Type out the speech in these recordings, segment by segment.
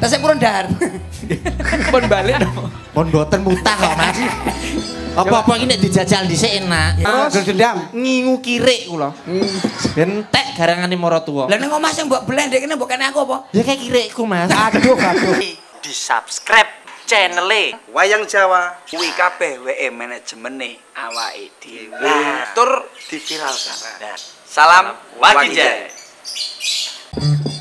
Tasik purun dar. Pun balik dong. Mon boten mutah kok, Mas. Apa-apa iki nek dijajal dhisik enak. Terus dendam. ngingu kirik kula. Bentek garangane maratuwa. Lah ning omah sing mbok blendek kene mbok kene aku apa? Ya kayak kirikku, Mas. Aduh, aduh. di subscribe channel Wayang Jawa kuwi kabeh WE manajemene awake dhewe tur diviralkan Dan salam Wakinjay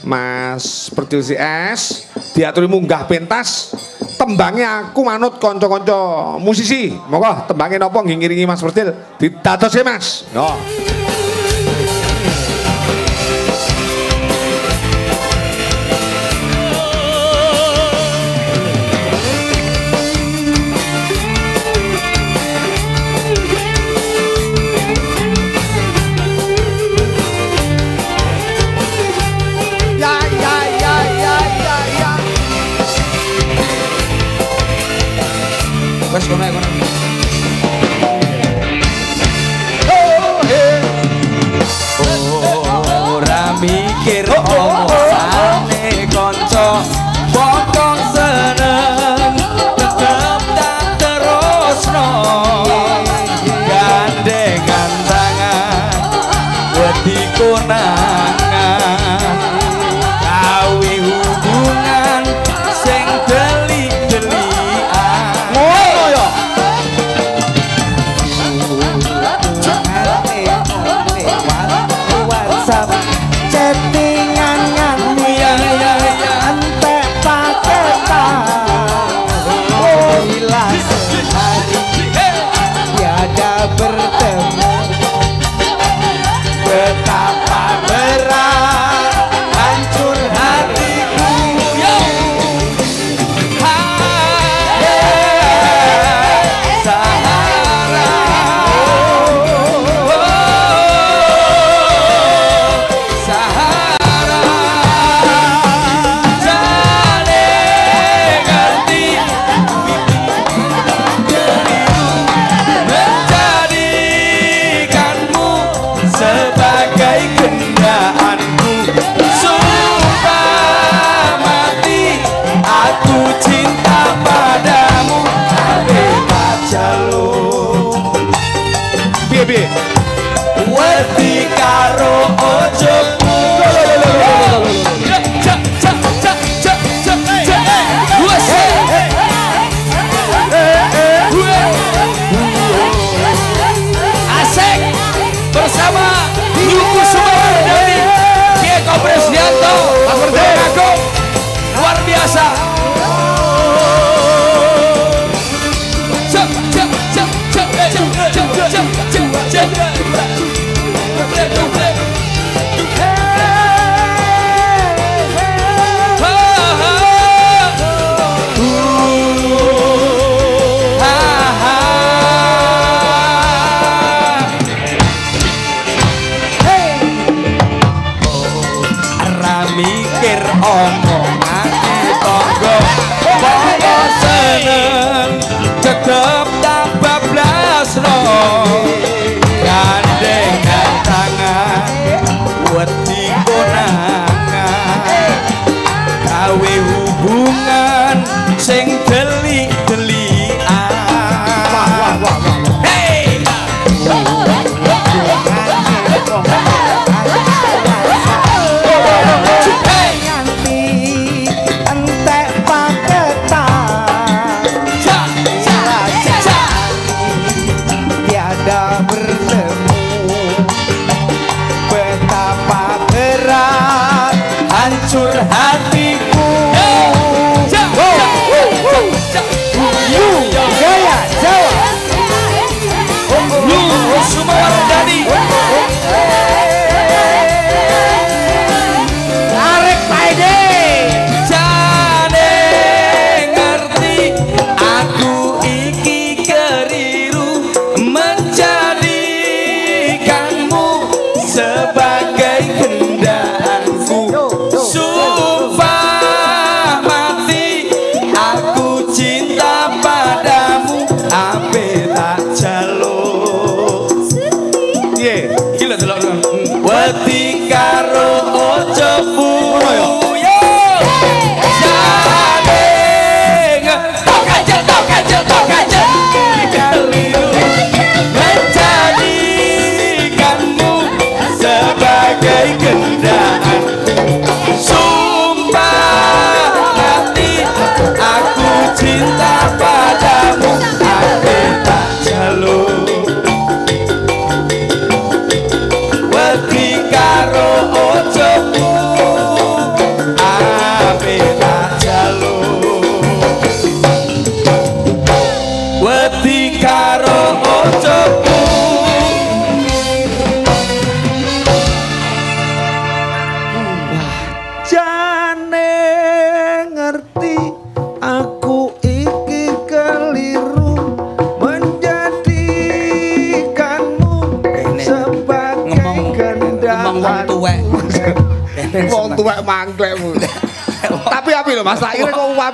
Mas Perdil CS diaturi munggah pentas tembangnya aku manut konco-konco musisi. Monggo tembangnya nopo ngiringi Mas Perdil ditadoske Mas. Yo personas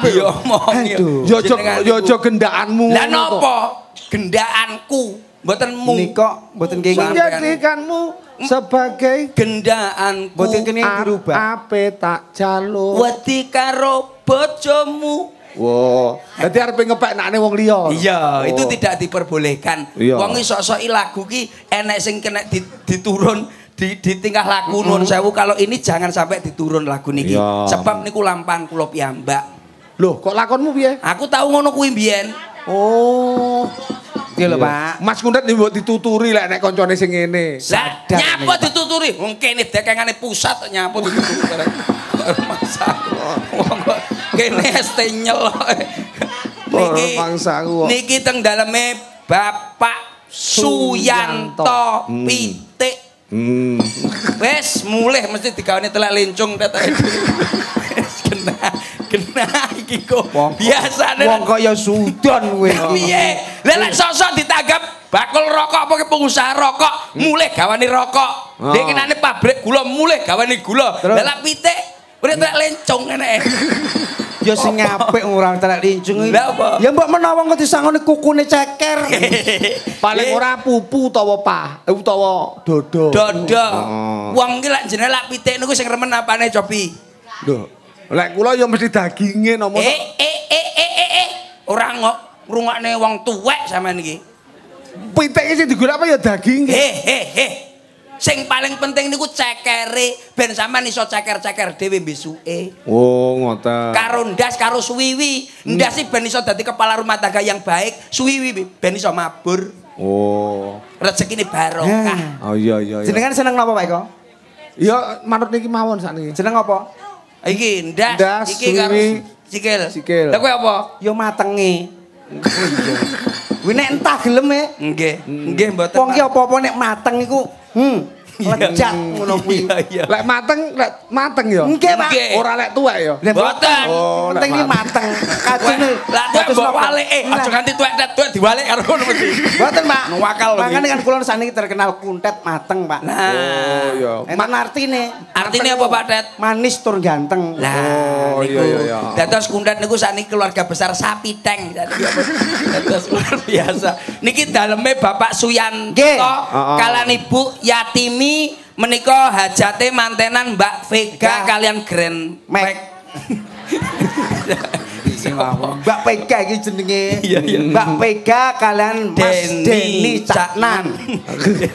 kok apik. Ya omong ya. Aduh. Yo aja gendakanmu. Lah kok. napa? Gendaanku mboten mu. Nika mboten kenging Sampean. Menjadikanmu sebagai Gendaanku. mboten kenging dirubah. ape tak jaluk. wedi karo bojomu. Wow, dadi arepe ngepek nakne wong liya. Iya, Oh. itu tidak diperbolehkan. Iya. Wong sok-soki lagu ki enek sing kena di- diturun di, di tingkah laku nun sewu kalau ini jangan sampai diturun lagu niki. Iya. Sebab niku lampang kula piyambak. Loh, kok lakonmu piye? Aku tahu ngono kuwi mbiyen. Oh. Iki lho, Pak. Mas Kundat mbok dituturi lek nek koncone sing ngene. Lah Sadar nyapa dituturi? Wong kene dekengane pusat nyapa dituturi. Masa. Wong kok kene ST nyel. Oh, mangsaku. Niki teng daleme Bapak Suyanto Hmm. Pitik. Hmm. Wes mulih mesti digawane telak lencung tet. Wes kena kena iki kok biasane Wong kok ya sudon kowe. piye lah lek sosok ditanggap bakul rokok apa pengusaha rokok mulih gawane rokok Oh. dia kenane pabrik gula mulih gawane gula lah lek pitik urip telak lencung eneke Ya sing apik ora telek lincung iki. Lah apa? Ya mbok menawa kok disangone kukune ceker. Paling ora pupu utawa pah, eh, utawa dodo. dodo Oh. wong ki lek jenenge lek pitik niku sing remen apane cobi Loh, lek kula ya mesti daginge nomo. eh eh eh eh eh eh ora ngok ngrungokne wong tuwek sampean iki Pitik sing digolek apa ya daging. he he he sing paling penting niku cekere ben sampean iso ceker-ceker dhewe besuke Oh, ngoten. karo ndas karo suwiwi ndas ben iso dadi kepala rumah tangga yang baik suwiwi ben iso mabur Oh. rezekine barokah. Oh iya iya iya. Jenengan seneng napa, Pak Eko? Ya manut niki mawon sakniki. Jeneng apa? Iki ndas, Ndas, iki karo sikil. sikil. lha kowe apa? Ya matenge. Kuwi nek entah gelem e. nggih. Nggih mboten Wong ki apa-apa nek mateng iku, hmm, lejat ngono kuwi. iya iya Lek mateng, lek mateng ya. Nggih, Pak. Ora lek tuwek ya. Lah Boten. Oh, penting lek iki mateng. Kajene. lah tuwek mbok walik eh aja ganti tuwek tet tuwek diwalik karo ngono mesti Boten, Pak. Nuwakal lho Makane kan kula saniki terkenal kuntet mateng, Pak. nah Oh iya. Enten artine. Artine apa, Pak Tet? Manis tur ganteng. Lah, Oh, iya, iya, iya. Dados kundat niku sakniki keluarga besar sapi teng. Dados luar biasa. Niki daleme Bapak Suyanto kalian Ibu Yatimi menika hajate mantenan Mbak Vega Vega. kalian Grand Mac. Mbak Pega iki jenenge. Iya, iya. Mbak Pega kalian Mas Deni Caknan. Nggih.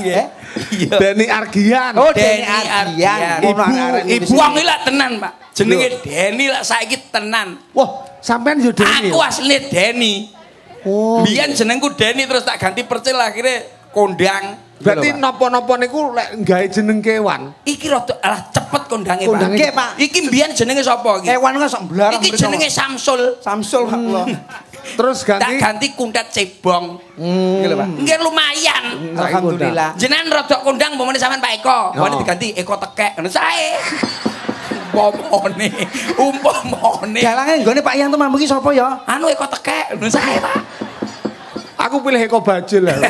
Iya. Deni Argian. Oh, Deni. Ngono Ibu- ibu- iki lak tenan, Pak. Jenenge Deni lak saiki tenan. Wah, sampean yo Deni. Aku asline Deni. Oh. Biyen jenengku Deni terus tak ganti percil akhirnya kondang. Berarti Pak. napa-napa niku lek gawe jeneng kewan. Iki rada alah cepet kondange, Pak. Kondange Nggih, Pak. Iki mbiyen jenenge sapa iki? Kewan kok sok mblarang. Iki jenenge Samsul. Samsul Pak kula. Terus Tak ganti ganti kundat cebong. Nggih lho, Pak. Nggih lumayan. Alhamdulillah. Jenengan rada kondang umpamane sampean Pak Eko. Oh. Wani diganti Eko tekek. Ngono sae. Umpamane, umpamane. Galange nggone Pak Yanto mambu iki sapa ya? Anu Eko tekek. Ngono sae, Pak. Aku pilih Eko Bajil lah.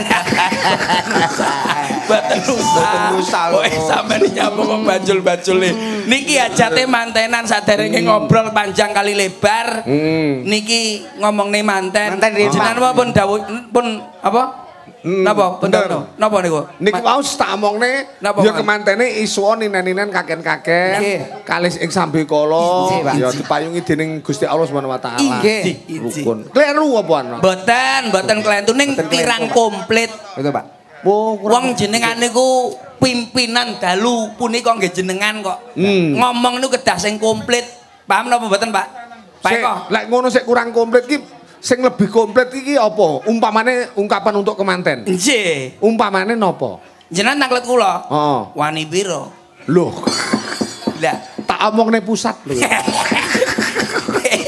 Usah, Kowe lho. sampean nyapa kok bajul-bajule. Niki ajate mantenan saderenge ngobrol panjang kali lebar. Hmm. Niki ngomongne manten. Manten apa pun dawuh pun apa? Hmm, Napa? Dawuh. Napa niku? Ma- mau tak omongne ya kemantene isuwa ninen-ninen kaken-kaken kalis ing Pak. ya dipayungi dening Gusti Allah Subhanahu wa taala. Rukun. Kleru apa ana? Boten, boten kelentu ning kirang komplit. Betul, Pak. Wong jenengan niku pimpinan dalu punika nggih jenengan kok. Hmm. Ngomong niku kedah sing komplit. Paham napa mboten, Pak? Pak Eko. lek ngono sik kurang komplit ki sing lebih komplit iki apa? Umpamane ungkapan untuk kemanten. Nggih. Umpamane napa? Jenengan naklet kula. Heeh. Wani piro? Loh, Lah. tak omongne pusat lho.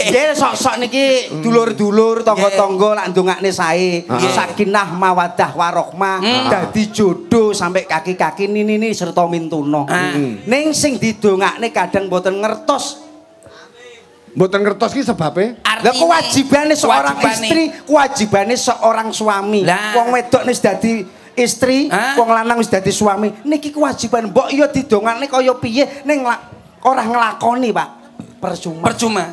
Nggih sok-sok niki dulur-dulur tangga-tangga lak ndongakne sae. Sakinah mawaddah warahmah dadi jodoh sampai kaki-kaki nini serta mintuna. Ah. Ning sing didongakne kadang boten ngertos. Mboten ngertos ki sebabe. Lah kewajibane seorang kewajibane. istri, kewajibane seorang suami. Lah. Wong wedok wis dadi istri, wong lanang wis dadi suami. Niki kewajiban mbok ya didongakne kaya piye ning ora nglakoni, Pak. Percuma. Percuma.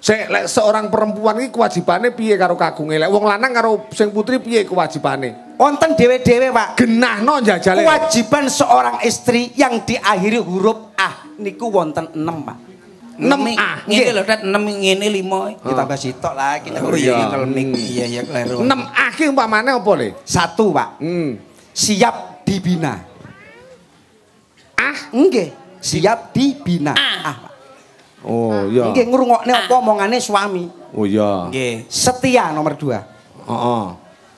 Sik lek seorang perempuan iki kewajibane piye karo kagunge? Lek wong lanang karo sing putri piye kewajibane? Wonten dhewe-dhewe, Pak. Genahno njajale. Kewajiban seorang istri yang diakhiri huruf A niku wonten 6, Pak. Enam Ngene- A. Ngene lho, Dat, 6 ngene 5. Kita tambah sitok lah, kita Oh, iya. mic. Iya, iya kleru. 6 aki umpamane apa le? Satu, Pak. Hmm. Siap dibina. Ah. Nggih, siap dibina. Ah, Pak. Oh iya. Nggih ngrungokne apa omongane suami. Oh iya. Nggih. Setia nomor dua. Heeh.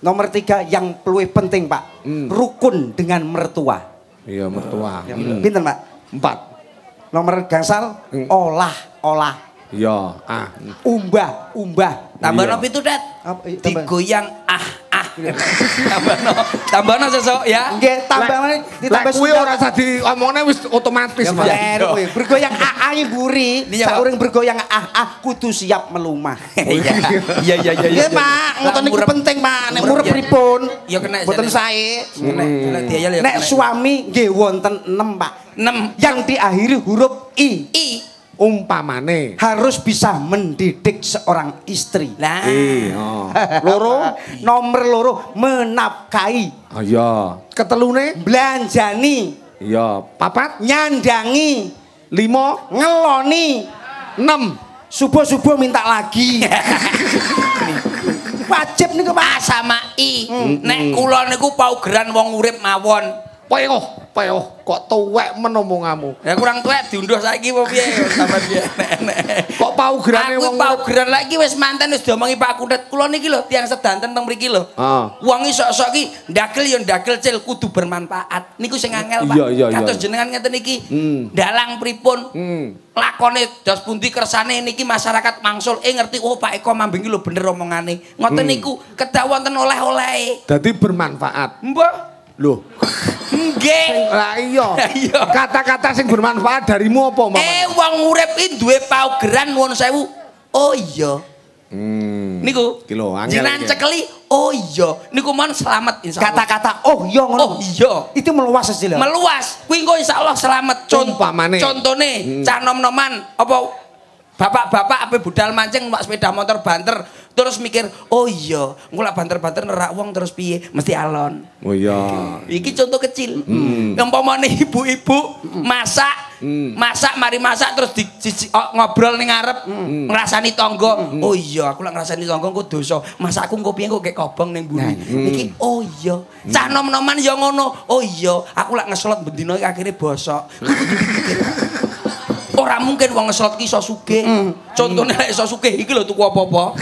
Nomor tiga yang paling penting Pak, Hmm. rukun dengan mertua. Iya mertua. Hmm. Pinten Pak? Empat. Nomor gangsal, Hmm. olah, olah, Iya. Ah. umbah, umbah. Tambah Iya. no pitu, Dat. Iya, tambah. Digoyang ah ah. Tambah no. Tambah no sesuk ya. Nggih, tambah Lek- meneh Lek ditambah kuwi sundal. ora usah diomongne wis otomatis. Ya bener kuwi. Bergoyang AA iki buri. Ini ya. Sauring bergoyang AA kudu siap melumah. Iya. Iya iya iya. Nggih, Pak, ngoten niku penting, Pak. Nek Murep, ya. pripun? Ya kena Mboten sae. Diayal ya. Nek suami nggih wonten 6, Pak. 6 Yang diakhiri huruf I. i. Umpamane. harus bisa mendidik seorang istri. Lah. Iya. Loro. Nomor loro menafkahi, Ah iya. Ketelune? belanjani, Iya. Papat. nyandangi, Limo. ngeloni, Enam. subuh-subuh minta lagi. Wajib nih A Pak. sama I. Hmm. Nek kula niku paugeran wong urip mawon. Payoh, payoh. Kok tuwek menomongamu. Ya kurang tuwek diunduh saiki apa piye sampe piye nek. Kok paugerane Aku wong paugeran lagi wis manten wis diomongi Pak Kudet. Kula niki lho tiang sedanten teng mriki lho. Ah. Wong sok-sok iki ndagel ya ndagel cil kudu bermanfaat. Niku sing angel Pak. Iya, iya, iya. Kados jenengan ngeten iki. Hmm. Dalang pripun? Hmm. lakone dos pundi kersane niki masyarakat mangsul eh ngerti oh Pak Eko mambing lho bener omongane ngoten Hmm. niku kedah wonten oleh-oleh Dadi bermanfaat. mbah Loh. nggih Lah iya. Iya. Kata-kata sing bermanfaat darimu apa, Mama? eh wong urip iki duwe paugeran nuwun sewu oh iya Hmm. niku Iki lho, angel iki. cekeli oh iya niku mon selamat insyaallah Kata-kata oh iya ngono. oh iya Itu meluas istilah. meluas kuwi engko insyaallah selamat Con- Umpamane. contone Hmm. cah nom-noman apa bapak-bapak apa budal mancing numpak sepeda motor banter terus mikir oh iya engko lak banter-banter nerak wong terus piye? Mesti alon. Oh iya. iki contoh kecil. Hmm. umpamane ibu-ibu masak Hmm. masak mari masak terus di, di- oh, ngobrol ning ngarep Hmm. ngrasani tangga. Oh iya aku lak ngrasani tangga engko dosa. Masakku engko piye engko kek kobong ning Nah, buri iki oh iya. Cah nom-noman ya ngono. Oh iya. Aku lak ngeslot bendina iki akhire bosok. kudu dipikir. Ora mungkin wong ngeslot ki iso sugih. Contone lek iso sugih iki lho tuku apa-apa.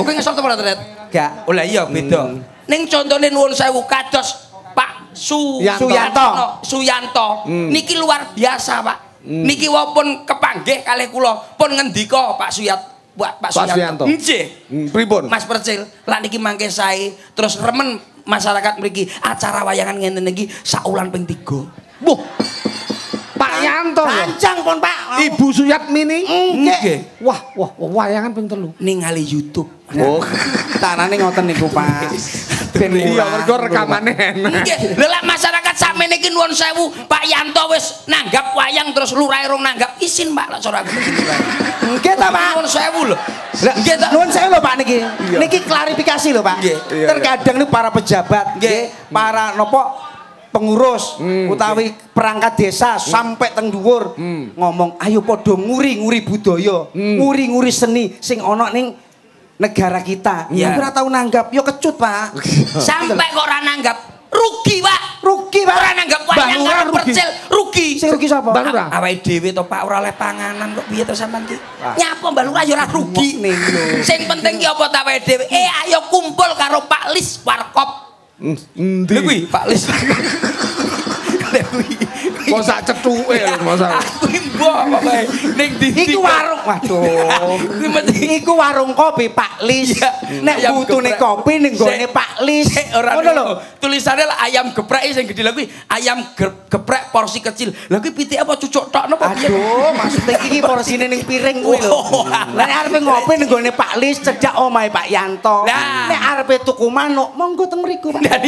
Oke ngeslot apa Tret? Gak. Oh lah iya beda. Ning contone nuwun sewu kados Pak Su Yanto. Suyanto. Suyanto. Niki luar biasa, Pak. Niki walaupun kepanggih kalih kula pun ngendika Pak Suyat Pak Pak Pak Suyanto. Nggih. Hmm, pripun? Mas Percil, lah niki mangke sae terus remen masyarakat mriki acara wayangan ngene niki saulan ping 3. Buh. Pak Yanto. lho. Kancang pun Pak. Ibu Suyat Mini. Nggih. Wah, wah, wah, wayangan ping telu. Ningali YouTube. Oh. Tanane ngoten niku Pak. Ben Iya, mergo rekamane enak. Nggih, lha masyarakat sakmene iki nuwun sewu, Pak Yanto wis nanggap wayang terus lurahe rong nanggap isin Pak lek cara aku wae. Nggih ta Pak. Nuwun sewu lho. Nggih ta. Nuwun sewu lho Pak niki. Niki klarifikasi lho Pak. Nggih. Iya, Terkadang nih para pejabat, nggih, para nopo pengurus utawi perangkat desa sampai teng dhuwur ngomong ayo padha nguri-nguri budaya, nguri-nguri seni sing ana ning negara kita. Tapi ora tau nanggap, yo kecut, Pak. Sampai kok ora nanggap rugi, Pak. Rugi, Pak. Ora nanggap wayang karo percil, rugi. Sing rugi sapa? Mbah Lurah. Awake dhewe to Pak ora oleh panganan kok piye to sampean ki? Nyapa Mbak Lurah ya ora rugi. Sing penting ki apa ta awake dhewe? Eh ayo kumpul karo Pak Lis Warkop. Endi? Lha kuwi Pak Lis. Lha kuwi. Kok sak cethuke lho masalah. Aku mbok apa bae ning ndi. Iku warung, waduh. Iku warung kopi Pak Lis. Iya. Nek butune kopi ning gone. Pak Lis. Ngono lho. Tulisannya lah ayam geprek sing gede kuwi ayam ge- geprek porsi kecil. Lha kuwi pitik apa cucuk tok napa piye? Aduh, maksudnya iki porsine ning piring kuwi lho. Oh, Lah nek arepe ngopi ning gone Pak Lis cedhak omahe Pak Yanto. Lah. Nek arepe tuku manuk, monggo teng mriku Pak. Lah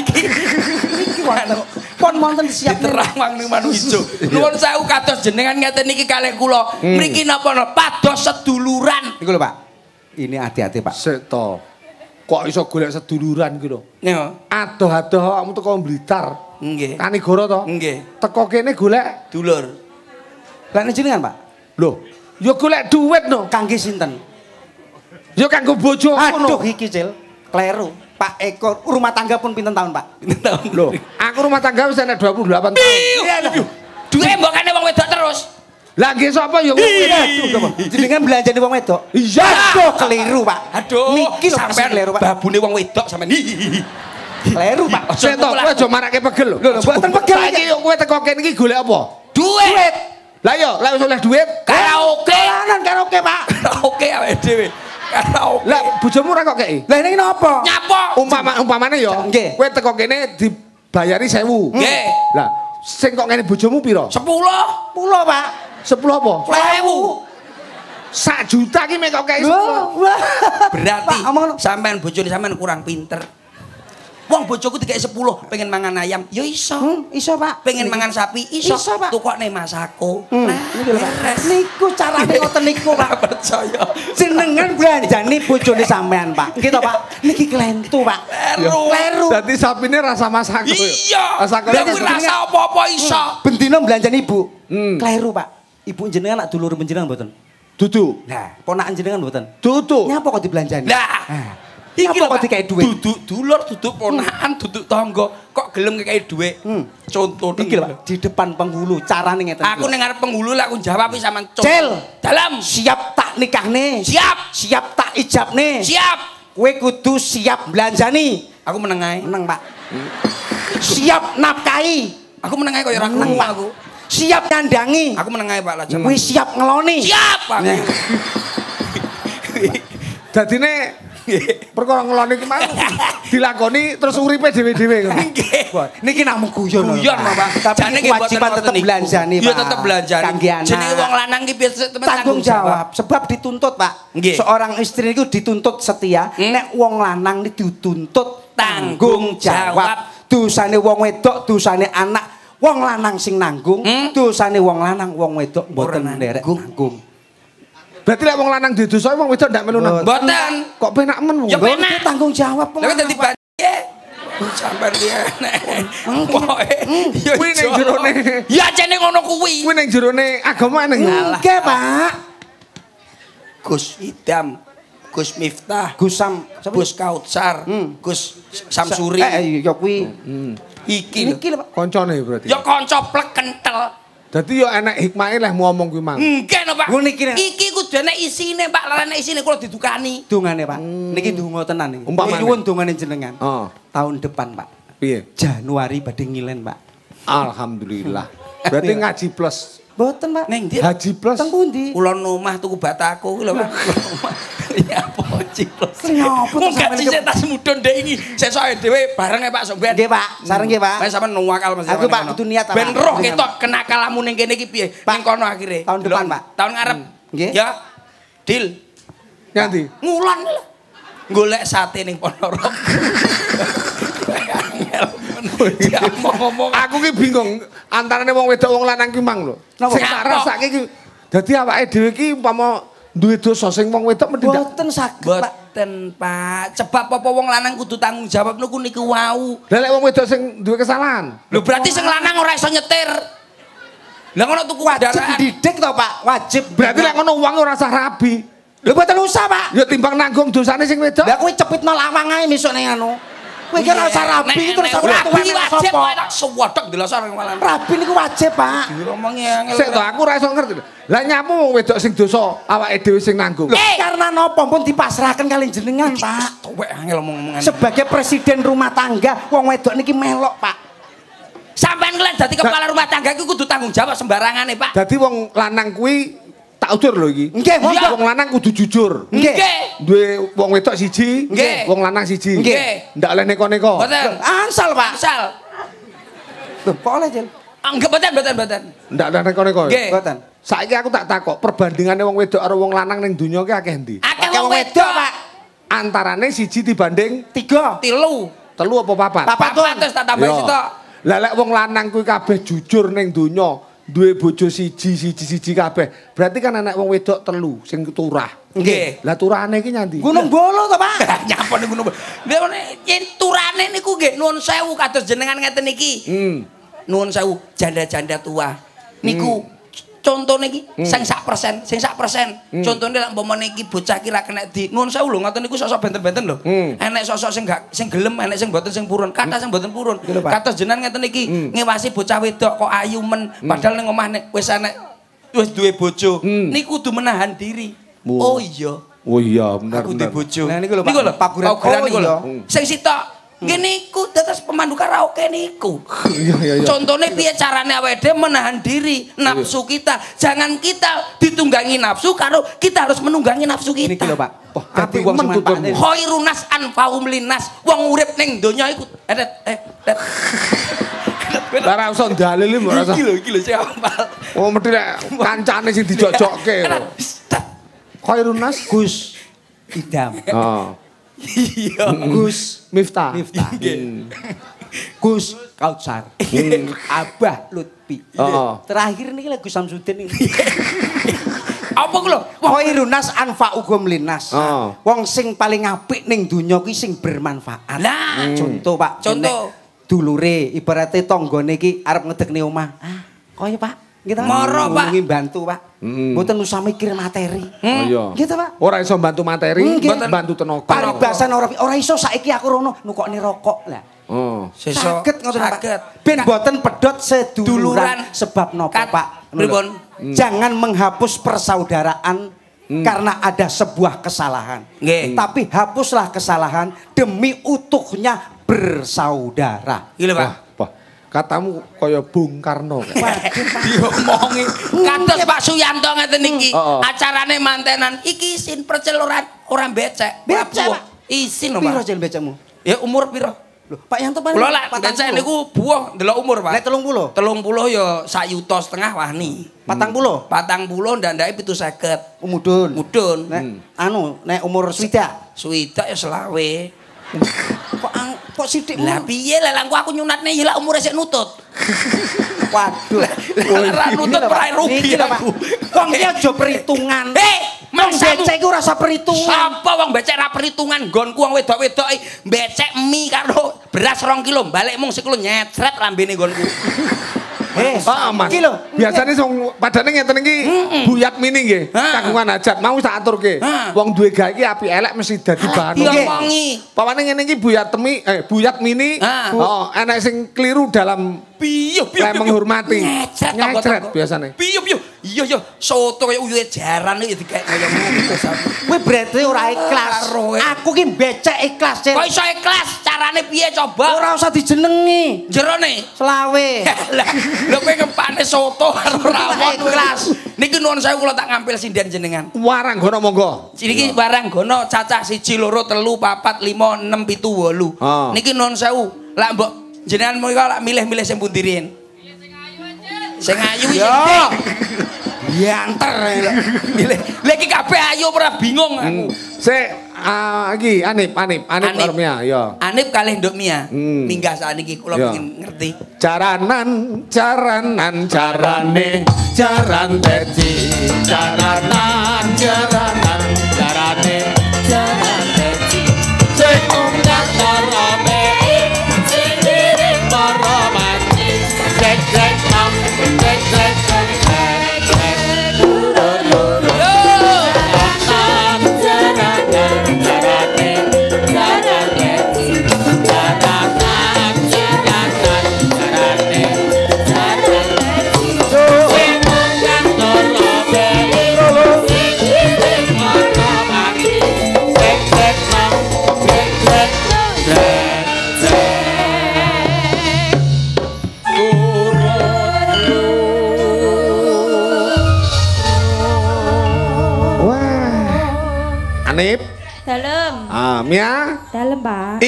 wonten. Pon wonten siap diterang wang ning manuk ijo. Nuwun sewu kados jenengan ngeten niki kalih kula. Mriki napa napa pados seduluran. Iku lho, Pak. Ini hati-hati, Pak. Sik to. Kok iso golek seduluran ki lho. Yo. Adoh-adoh kamu teko Blitar. Nggih. Kanigoro to? Nggih. Teko kene golek Dulur. Lah nek jenengan, Pak. lho. Ya golek duit no. Kangge sinten? Ya kanggo bojoku no. Aduh iki, Cil. Kleru. Pak Eko rumah tangga pun pinten tahun, Pak? Lho, aku rumah tangga wis ana 28 tahun. Iya lho. Duwe mbok kene wong wedok terus. Lah nggih sapa ya wong Iya, aduh, jenengan belanjane wong wedok. Iya. Aduh, keliru, Pak. Aduh, niki lho sampean keliru, Pak. Babune wong wedok sampean. Keliru, Pak. Sik to, kowe aja marake pegel lho. Lho, mboten pegel Saiki yo kowe teko kene iki golek apa? Duit. Lah yo, lah wis oleh duit. Karaoke. Karaoke, Pak. Karaoke awake dhewe. Karaoke. Lah bojomu ora kok kei. Lah ini napa? Nyapo. Umpama umpamane yo, Nggih. kowe teko kene dibayari 1000. Nggih. Lah, sing kok ngene bojomu piro? 10. Pulo, Pak. 10 apa? Lewu. Sak juta ki mek kok kei Wah, 10. wah. Berarti sampean bojone sampean kurang pinter. Wong bojoku dikek 10 pengen mangan ayam, ya iso. Hmm, iso, Pak. Pengen mangan sapi, iso. Iso, Pak. Tukokne Masako. Hmm, Nah, niku lho, Pak. Niku carane ngoten niku, Pak. percaya. Jenengan belanjane bojone sampean, Pak. Gitu, Pak. Niki klentu, Pak. Kleru. Kleru. Dadi sapine rasa masako. yo. Iya. Masako. Lah rasa apa-apa iso. Bendina belanjane Ibu. Hmm. Kleru, Pak. Ibu jenengan nak dulur jenengan mboten? Dudu. Nah, ponakan jenengan mboten? Dudu. Nyapa kok dibelanjani? Lah. Nah, Iki lho kok dikai duit? Duduk dulur, duduk ponakan, duduk tangga. Kok gelem ngekei duit? Hmm. Contoh Iki lho, di depan penghulu carane ngeten. Aku ning ngarep penghulu lah aku jawab wis sampean contoh. Cil. Dalam. siap tak nikahne. Siap. Siap tak ijabne. Siap. Kowe kudu siap belanjani. Aku meneng ae. Meneng, Pak. Siap nafkahi. Aku meneng ae kaya ora Meneng, Pak. aku. Siap nyandangi. Aku meneng ae Pak Lajeng. Kowe siap ngeloni. Siap, Pak. Dadine perkara ngeloni ki mau dilakoni terus uripe dhewe-dhewe. Nggih. Niki namung guyon. Guyon, Pak. Tapi kewajiban tetap niku. belanjani, Pak. Iya tetep belanjani. Anak. Jenenge wong lanang ki biasa tanggung jawab sebab dituntut Pak Nggih. seorang istri itu dituntut setia Hmm. nek wong lanang ini dituntut Tanggung jawab. dosane wong wedok dosane anak wong lanang sing nanggung Hmm. dosane wong lanang wong wedok mboten nderek nanggung. Berarti lek wong lanang didosa wong wedok ndak melu nang. Mboten. Kok penak men wong. Ya, penak. Tanggung jawab Lha dadi. Sampai dia Pokoke ya Kuwi ning jerone. Ya jane ngono kuwi. Kuwi ning jerone agama eneng. Nggih Pak Gus Idam, Gus Miftah, Gus Sam? Gus Kautsar, Hmm. Gus Samsuri. eh ya kuwi Iki lho. niki lho Pak Koncone berarti. Ya kanca plek kentel. Dadi yo enek hikmahe leh ngomong kuwi mang. Nggih lho Pak. Ngono iki, Nek. Iki kudu ana isine Pak, lara ana isine kula didukani. dongane Pak niki donga tenan nih Umpamane. nyuwun dongane jenengan Oh, tahun depan Pak piye? Januari badhe ngilen Pak Alhamdulillah. Berarti Iya. ngaji plus. Boten, Pak. Ning ndi? Haji plus. Teng pundi? Kula nomah tuku batako kuwi lho Pak. Ya apa ciplos. Nyapa to Wong sampeyan iki? saya tas mudun dek iki. Sesoke dhewe bareng ya Pak Soben. Nggih, Pak. Sareng nggih, Pak. Wes sampean nuwakal mesti. Aku, Pak, kudu niat, Pak. Ben roh ketok kenakalanmu ning kene iki piye? Ning kono akhire. tahun depan. Pak. Tahun ngarep. Nggih. Ya. Deal. Nganti. Ngulon lho. Golek sate ning Ponorogo. Ya mau ngomong Aku ki bingung antarane wong wedok wong lanang ki mang lho. Napa? Tak rasake ki dadi awake dhewe ki umpama duwe dosa sing wong wedok ndak. Boten saged, Pak. Boten, Pak. Sebab apa wong lanang kudu tanggung jawab niku niku wau. Lah lek wong wedok sing duwe kesalahan. Lho berarti sing lanang ora iso nyetir. Lah ngono tuku Wajib kendaraan. didik to, Pak. Wajib. Berarti lek ngono wong ora usah rabi. Lho boten usah, Pak. Ya timbang nanggung dosane sing wedok. Lah kuwi cepitno lawang ae mesuk ning anu. Kowe iki ora usah rabi terus aku rabi wajib sapa? kok tak sewodok delosor ning malam. Rabi niku wajib, Pak. Diomongi angel. Sik to aku ora iso ngerti. lho. Lah wong wedok sing dosa awake dhewe sing nanggung. Loh, karena napa pun dipasrahkan kali jenengan, Pak. Tuwek angel omong-omongan. Sebagai presiden rumah tangga, wong wedok niki melok, Pak. Sampean kalian dadi kepala rumah tangga iku kudu tanggung jawab sembarangane, Pak. Dadi wong lanang kuwi tak utur lho iki. Nggih. Wong lanang kudu jujur. Nggih. Duwe wong wedok siji, Nggih. wong lanang siji. Nggih. Ndak oleh neko-neko. Boten. Ansal, Pak. Asal. Loh, kok oleh, Jil? Enggak boten boten boten. Ndak oleh neko-neko. Nggih. Boten. Saiki aku tak takok, perbandingane wong wedok karo wong lanang ning donya ki akeh ndi? Akeh wong wedok, Pak. Antarane siji dibanding Tiga. Tilu. Telu apa papat? Papat. Terus tak tambahi Yo. sitok. Lah lek wong lanang kuwi kabeh jujur ning donya, duwe bojo siji siji siji kabeh. Berarti kan anak wong wedok telu sing turah. Nggih. Lah turane iki nyanti. Gunung Bolo to, Pak? Ning gunung. Lha yen turane niku nggih nuwun sewu kados jenengan ngeten iki. Hmm. Nuwun sewu janda-janda tua. Niku contone iki sing sak persen, sing sak persen. Contone lek umpamane iki bocah ki ra kena di nuwun sewu lho ngoten niku sosok benten-benten lho. Hmm. Enek sosok sing gak sing gelem, enek sing mboten sing purun. Kata sing mboten purun. Pak. Kados jenengan ngeten iki ngewasi bocah wedok kok ayu men padahal ning omah nek wis enek wis duwe bojo. Hmm. Niku kudu menahan diri. Wow. Oh iya. Oh iya, bener aku di bener. bojo. Nah, niku lho, Pak. Niku lho, Paguran. paguran Oh, niku lho. iya. Sing sitok Nggih niku dados pemandu karaoke niku. Iya iya iya. Contohnya piye carane awake dhewe menahan diri nafsu kita. Jangan kita ditunggangi nafsu karo kita harus menunggangi nafsu Niki kita. lho, Pak. Wah, Dadi wong tuturmu. Khairunas anfaum linnas. Wong urip ning donya iku edet eh edet. Ora usah dalil mbok rasa. Iki lho, iki lho sing apal. Oh mesti nek kancane sing dijojokke. Edet. Khairun nas Gus Idam. Oh. Iya. Gus Miftah. Miftah. Hmm. Gus Kautsar. Abah Lutfi. Oh. Terakhir niki lek Gus Samsudin iki. Apa ku lho? Khairunas anfa'uhum linnas. Oh. Wong sing paling apik ning donya kuwi sing bermanfaat. Lah. Contoh, Pak. Contoh. Dulure ibaratnya tanggane iki arep ngedekne omah. Ah, kaya Pak. Gitu Moro, Pak. Ngomongin bantu, Pak. Mm. Mboten usah mikir materi. Oh iya. Gitu, Pak. Ora iso bantu materi, Nggih. bantu tenaga. Paribasan ora ora iso saiki aku rono nukokne rokok lah. Oh. Sesuk Saged ngoten Pak. Ben boten pedhot seduluran Duluran. sebab napa Kat- Pak? pripun? Jangan menghapus persaudaraan karena ada sebuah kesalahan. Nggih. Tapi hapuslah kesalahan demi utuhnya bersaudara. Lho, Pak. Wah. Katamu kaya Bung Karno. diomongi kados Pak Suyanto ngeten iki Oh, oh. acarane mantenan iki isin perceloran orang becek ora Becek. Pak. isin lho Piro Pak jel becakmu? ya umur piro Loh, Pak Yanto paling kula lek becek niku buah ndelok umur Pak Nek 30? 30 ya sak yuta setengah wani Patang puluh? patang puluh ndandake pitu seket Umudun. mudun Nek anu, nek umur swidak. suwidak ya selawe Kok kok sithik lah piye lah langku aku nyunatne ya umure sik nutut Waduh. Ora nutut perai rugi aku. Wong iki aja perhitungan. Hei, Wong becek iku ora usah perhitungan. Sapa wong becek ra perhitungan nggonku wong wedok-wedok becek mie karo beras rong kilo balik mung siklo nyetret lambene nggonku. Eh, Mas. iki lho. Biasane sing padane ngeten iki buyat mini nggih, kagungan hajat mau tak aturke. Wong duwe gawe iki api elek mesti dadi bahan. Iya Nggih. mongi. Pawane ngene iki buyat temi eh buyat mini. Oh, enek sing keliru dalam Piye piye. Menghormati. Nyecret biasane. Piye piye. Iya iya soto kaya uyuhe jaran iki dikae kaya ngono. Kowe berarti ora ikhlas. Eh. Aku ki becek ikhlas, Cil. Kok iso ikhlas carane piye coba? Ora usah dijenengi. jerone. Selawe. Lah, lho kowe ngempane soto karo rawon Ikhlas. Niki nuwun sewu kula tak ngampil sinden jenengan. warang gono monggo. Niki barang gono cacah siji loro telu papat lima enam pitu wolu. Ah. Niki non sewu. Lah mbok jenengan mereka lak milih-milih sing pundi riyen? Sing ayu sing Ya. Ya anter. iki kabeh ayo ora bingung aku. Hmm. Sik lagi uh, Anip Anip Anip Armia yo. Anip kalih Dok Mia. Hmm. Minggah saat ini kalau pengen ngerti. Jaranan, jaranan, jarane, caran teci Jaranan, caranan carane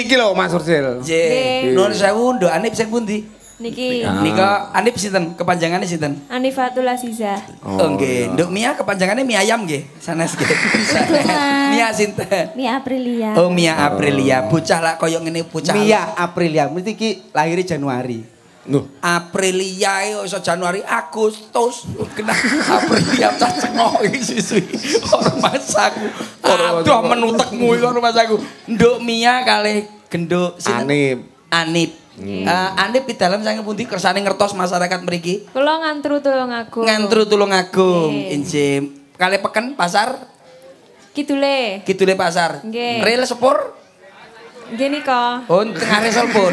Dalem, Pak. iki lho Mas Ursil. Nggih. Nuwun sewu Nduk Anip sing pundi? Niki Nika Anip sinten? Kepanjangannya sinten? Anifatul Aziza. Oh, nggih. Nduk Mia kepanjangannya mie ayam nggih. Sanes nggih. Mie sinten? Mia Aprilia. Oh Mia Aprilia, bocah lah koyo ngene bocah. Mia Aprilia, mesti ki lahirnya Januari. Nuh. Aprilia yo iso Januari Agustus kena Aprilia cah cengok iki siswi ormas aku aduh menutekmu iki ormas aku nduk Mia kalih genduk sinten? Anip. Anip Eh, Anip di dalam sange pundi kersane ngertos masyarakat mriki Kula ngantru tulung aku. ngantru tulung agung Nggih. injim kali peken pasar Kidule. kidule pasar Nggih. rel sepur Nggih nika. oh tengah sepur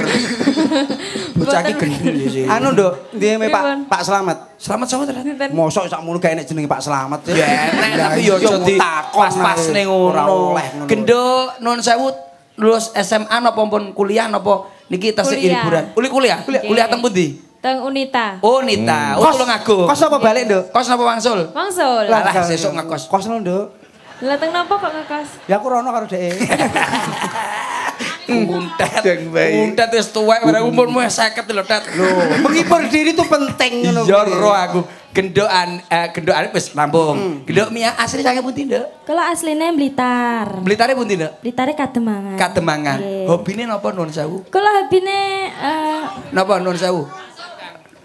bocah iki gendul ya sih Anu nduk, ndiye me Pak? Pak Slamet. selamat selamat Ren. Sinten? Mosok sakmono gak enek jenenge Pak Slamet. Ya enak tapi yo aja di pas-pas ning Ora ngono. oleh ngono. Gendho nun sewu lulus SMA napa pun kuliah napa niki tasik Kuliah. hiburan. Kuliah kuliah. Kuliah, teng pundi? Teng Unita. Oh Nita. Oh tulung aku. Kos apa balik, Nduk? Kos napa wangsul? Wangsul. Lah. Sesuk ngekos. Kos lho, Nduk. Lah teng napa kok ngekos? Ya aku rono karo dhek. Nguntet. Jeng bayi. Nguntet wis tuwek ora umurmu wis 50 lho, Tet. Loh, menghibur diri itu penting ngono. Iya kuwi. ro aku. Gendokan eh gendokan wis rampung. Gendok Mia asli sange pundi, Nduk? Kula asline Blitar. Blitare pundi, Nduk? Blitare Kademangan. Kademangan. Hobine napa nun sewu? Kula hobine eh Napa nun sewu?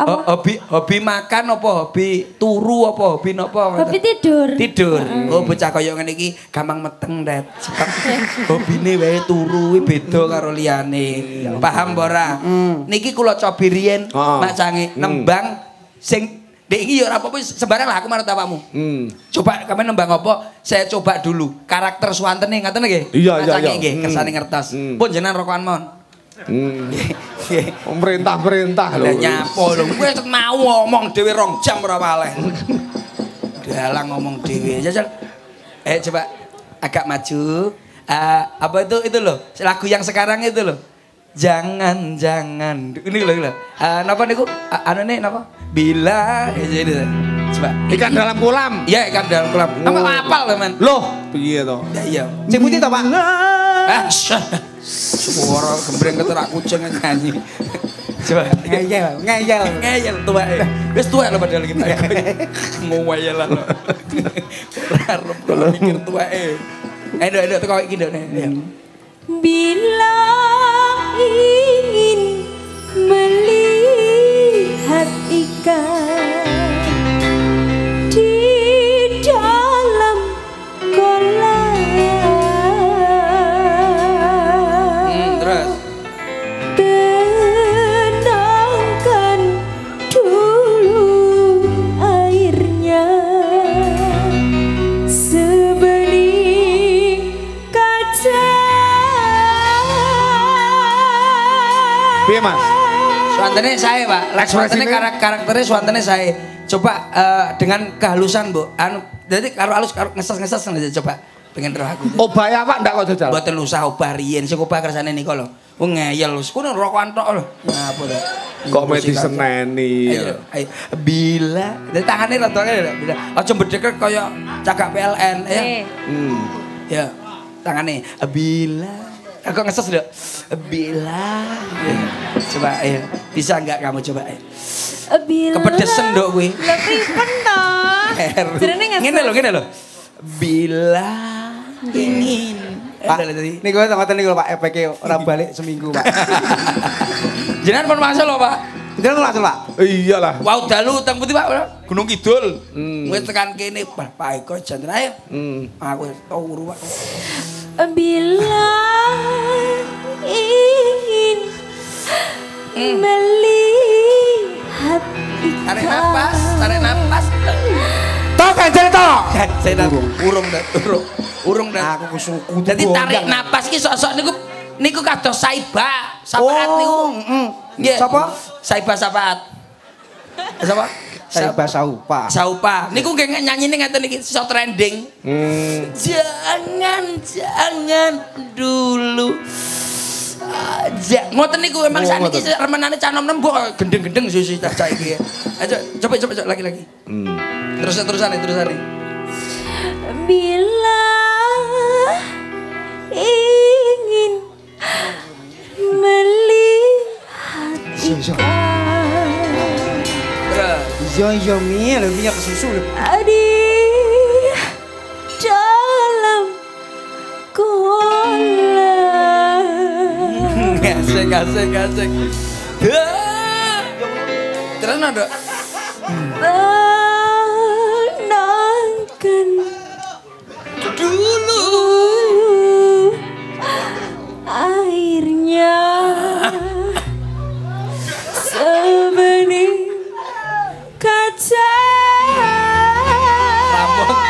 Apa? Ho- hobi hobi makan apa hobi turu apa hobi napa Hobi tidur. tidur oh bocah kaya ngene iki gampang meteng det sebab hobine wae turu kuwi beda karo liyane paham apa ora niki kula cobi riyen mak cange nembang sing Dek iki ya ora apa-apa sembarang lah aku manut awakmu. Hmm. Coba kamu nembang apa? Saya coba dulu karakter swantene ngaten nggih. Iya, iya, iya. nggih kersane ngertos. Hmm. Pun jenengan rokokan mon. Hmm. Pemerintah-perintah lho. Lah nyapo lho, kowe mau ngomong dhewe rong jam ora waleh. Dalang ngomong dhewe. Jajal. Eh coba agak maju. Eh, apa itu itu loh, lagu yang sekarang itu loh. Jangan jangan. Ini loh, loh. Eh, napa niku? Ah, Anu nih napa? Bila ini, ini. Coba. Ikan dalam kolam. Iya, ikan dalam kolam. Apa apal loh, Man? Loh, piye to? Ya iya. Sing putih to, Pak? Gembreng keterak kucing nyanyi. Coba. Ngeyel, ngeyel. ngeyel tua eh. Wis tua lo padahal kita. Ngowayel lah lo. Arep kalau mikir tua eh. Ayo, ayo, teko iki nih. Ayo. Bila ingin melihat ikan Suantene saya, Pak. Suantene karak karakternya suantene saya. Coba eh, dengan kehalusan, Bu. Anu jadi karo halus karo ngeses-ngeses aja coba. Pengen roh aku. Obah apa ndak kok jajal? Mboten usah obah riyen sing obah kersane nika lho. Wong ngeyel wis kuwi rokokan tok lho. Ngapa to? Kok mesti seneni. Ayo, ayo. Bila, dari tangannya rada ngene bila. Aja mbedek kaya cagak PLN ya. Eh, Hmm. Ya. Tangannya bila. Aku ngeses lho. Bila. Ya. Coba ayo. Bisa enggak kamu coba ayo. bila Kepedesen, Dok, pripun to? Heru. Jenenge ngeses. Ngene lho, ngene lho. Bila ingin. Pak, Eh, tadi. niku ngoten niku lho, Pak, efeke ora balik seminggu, Pak. Jenengan pun masuk lho, Pak. Jangan langsung, Pak. Iyalah. Wow dalu teng putih Pak, Gunung Kidul. Hmm. Wis tekan kene, Pak Pak Eko janten ayo. Hmm. Aku wis turu Pak. Bila ingin Hmm. melihat Tarik ikan napas, tarik napas. Tok ganjel tok. Saya dah urung dah, urung. Urung dah. Aku kesuku. Jadi tarik napas ki sok-sok niku niku kados saiba, sapaat niku. Oh, heeh. Nggih. Sapa? Saiba sapaat. Sapa? Saya bahasa upa. Saupa. Niku nggih nyanyine ngeten iki iso trending. Hmm. Jangan, jangan dulu. Aja. Ngoten niku emang Oh, sakniki ngoten. remenane cah nom-nom kok gendeng-gendeng susi cah iki. Ayo coba coba coba lagi lagi. Hmm. Terus terusan terusan. Bila ingin melihat ikan Iya, Yo yo mi, lebih yang susu. Adi dalam kolam. Asik asik asik. Terus ada. Menangkan dulu airnya. Sebenarnya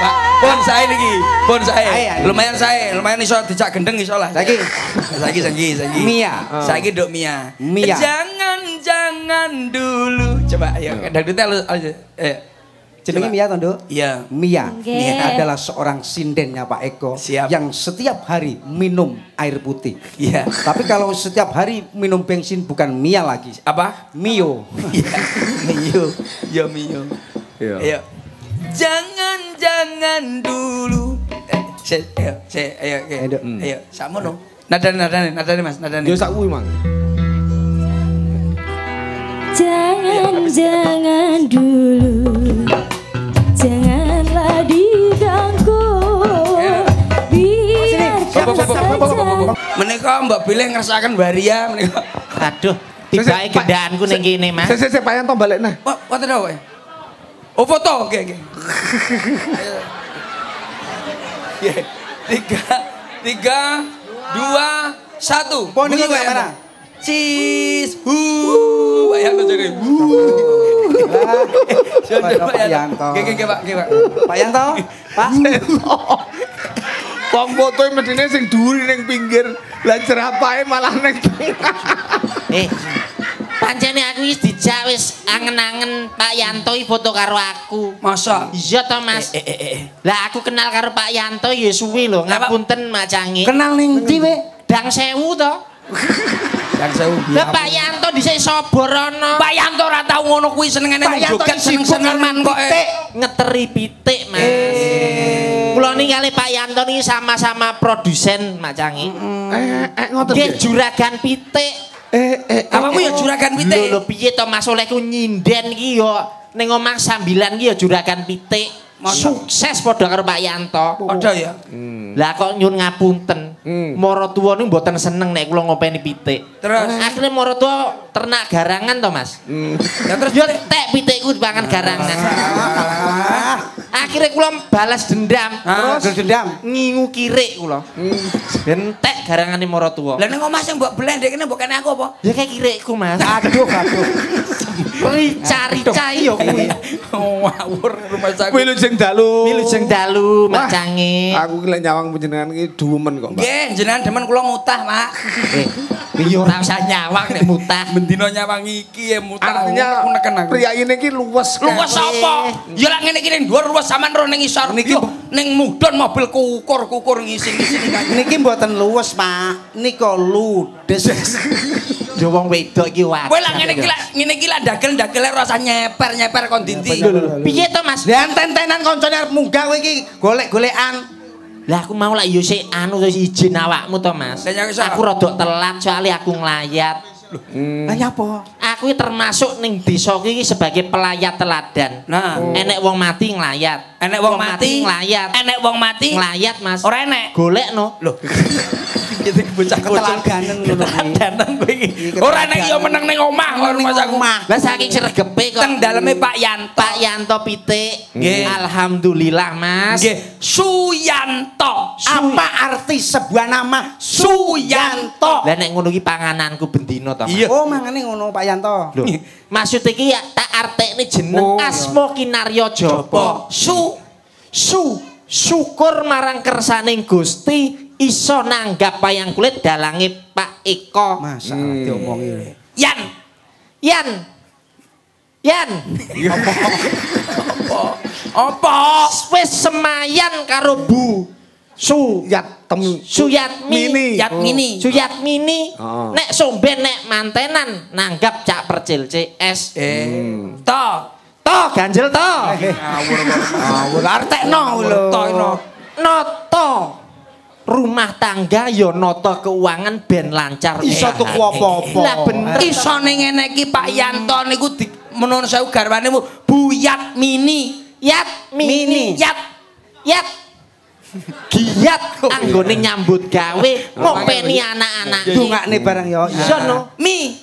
Pak. Pon saya niki, pon saya. Lumayan saya, lumayan iso dijak gendeng iso lah. Saiki. saiki saiki saiki. Mia. Saiki dok Mia. Mia. Jangan jangan dulu. Coba ayo dangdutnya aja. Eh. Jenenge Mia to, Nduk? Iya. Mia. Mia adalah seorang sindennya Pak Eko Siap. yang setiap hari minum air putih. Iya. Tapi kalau setiap hari minum bensin bukan Mia lagi, Apa? Mio. Iya. Mio. Yo Mio. Iya. Ayo. Jangan jangan dulu. Eh, se, ayo, se, ayo, ayo, Ayo, ayo, samono. Nadane, nadane, nadane mas, nadane. Yo sak kuwi, Mang. Jangan, jangan dulu Janganlah diganggu Biarkan saja Menika Mbak Bilih ngerasakan baria menika. Aduh, Pak. gendaanku ning kene, Mas. Sik sik Yanto balik nah. Wah, wonten apa? ya? Oh, foto. Oke, oke. Ayo. Tiga, tiga, dua, satu. Bunyi, kamera. Cis, hu, Pak Yanto jadi. hu. Pak Yanto. Oke, Pak, Pak. Pak Yanto, Pak. Wong fotoe medine sing dhuwur ning pinggir, lah jerapahe malah ning tengah. Eh. Pancene aku wis dijak wis angen-angen Pak Yanto foto karo aku. Masa? Iya to, Mas. Eh, eh, eh, eh. Lah aku kenal karo Pak Yanto ya suwi lho, ngapunten Macangi. Kenal ning ndi, we? Dang sewu to. Yang sewu. Lah Pak Yanto dhisik soborono. Pak Yanto ora tau ngono kuwi senengane Yanto joget iki seneng-senengan kok. eh. ngeteri pitik, Mas. Kula niki kali Pak Yanto niki sama-sama produsen Macangi. Eh, eh ngoten Nggih juragan pitik. Eh, eh, Apamu ya juragan pitik. Lho lho piye to Mas Oleh ku nyinden iki yo ning omah sambilan iki yo juragan pitik. Sukses padha karo Pak Yanto. Ada ya? Lah kok nyun ngapunten. Hmm. Mara tuwa niku mboten seneng nek kula ngopeni pitik. Terus? akhirnya mara tuwa ternak garangan to, Mas. Ya terus Yo tek pitikku dipangan garangan. Akhirnya kula balas dendam. Ah, Terus dendam. ngingu kirik kula. Entek garangane mara tuwa. Lah ning omah sing mbok bleh ndek kene mbok kene aku apa? Ya kayak kirikku, Mas. Aduh, aduh. Rica-rica yo kuwi. Ngawur rumah. Kuwi lho sing dalu. Wilujeng dalu Wah, macange. Aku ki lek nyawang panjenengan iki duwemen kok, Mbak. Nggih, jenengan demen kula mutah, Pak. Eh, iya ora usah nyawang nek mutah. Bendino nyawang iki ya mutah. Artinya aku neken aku. pria ini ki luwes. Luwes apa? Ya lah ngene iki ning dhuwur luwes sampean ro ning isor. Niki- ning mudhun mobil kukur-kukur ngisi-ngisi kan. Niki mboten luwes, Pak. Nika ludes. Yo wong wedok iki wajar. Kowe lah ngene iki lah ngene iki lah dagel-dagel rasa nyeper-nyeper kon dinti. Piye to, Mas? Lah enten-tenan koncone arep munggah kowe iki golek-golekan. Lah aku mau lah yo sik anu terus izin awakmu to, Mas. Ya wis, Aku rada telat soalnya aku nglayat. Lah nyapa? Aku iki termasuk ning desa iki sebagai pelayat teladan. Nah, Enek wong mati nglayat. enek wong mati nglayat. Enek wong mati Nglayat, Mas. ora enek. Golekno. Loh. Gitu bocah Keteladanan ngono kuwi. Keteladanan kowe iki. Iki Ora enek yo keteladanan. meneng ning omah kok rumah saku. Lah saking sregepe kok. Teng daleme Pak Yanto. Pak Yanto pitik. Nggih. Alhamdulillah, Mas. Nggih, Suyanto. Apa arti sebuah nama Suyanto. Lah nek ngono iki pangananku bendino. Mas. Iya. Oh, mangane ngono Pak Yanto. Loh, maksud iki ya tak artekne jeneng Oh, Asma Kinarya Japa. Su Su syukur marang kersaning Gusti iso nanggap wayang kulit dalange Pak Eko. Masa diomongi. Yan. Yan. Yan. Apa? Wis semayan karo Bu Su Ya tem Suyatmi. Mini. Yatmini. Suyatmini. Oh. Nek somben nek mantenan nanggap Cak Percil CS. Eh, to. Toh ganjel toh. Ngawur artekno lho. To ino. Noto rumah tangga ya noto keuangan ben lancar. Iso Eh, tuku apa-apa. Lah bener. Iso ning ngene iki Pak Yanto niku menurut saya garwane Bu Yatmini. Yat mini. Mini. Yat Yat. giat anggone nyambut gawe ngopeni anak-anak Dungakne barang ya. Iya no. Mi.